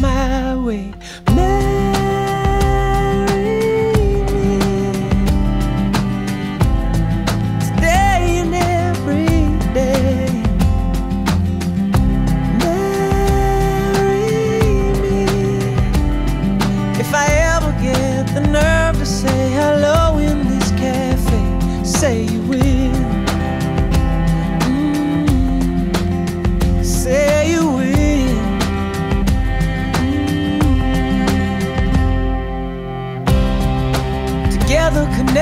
my way. Marry me. Every day. Marry me. If I